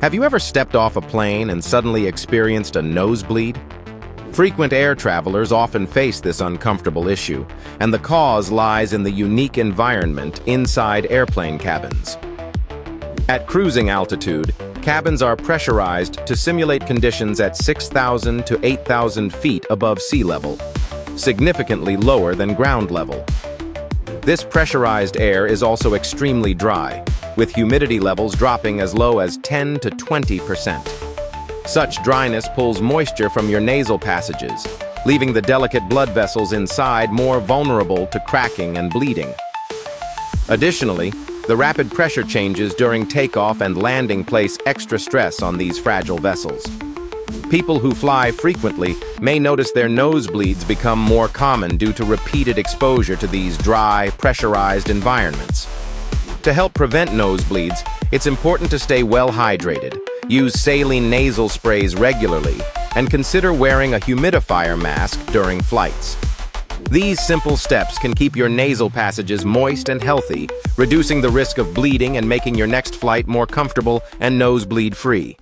Have you ever stepped off a plane and suddenly experienced a nosebleed? Frequent air travelers often face this uncomfortable issue, and the cause lies in the unique environment inside airplane cabins. At cruising altitude, cabins are pressurized to simulate conditions at 6,000 to 8,000 feet above sea level, significantly lower than ground level. This pressurized air is also extremely dry, with humidity levels dropping as low as 10 to 20%. Such dryness pulls moisture from your nasal passages, leaving the delicate blood vessels inside more vulnerable to cracking and bleeding. Additionally, the rapid pressure changes during takeoff and landing place extra stress on these fragile vessels. People who fly frequently may notice their nosebleeds become more common due to repeated exposure to these dry, pressurized environments. To help prevent nosebleeds, it's important to stay well hydrated, use saline nasal sprays regularly, and consider wearing a humidifier mask during flights. These simple steps can keep your nasal passages moist and healthy, reducing the risk of bleeding and making your next flight more comfortable and nosebleed-free.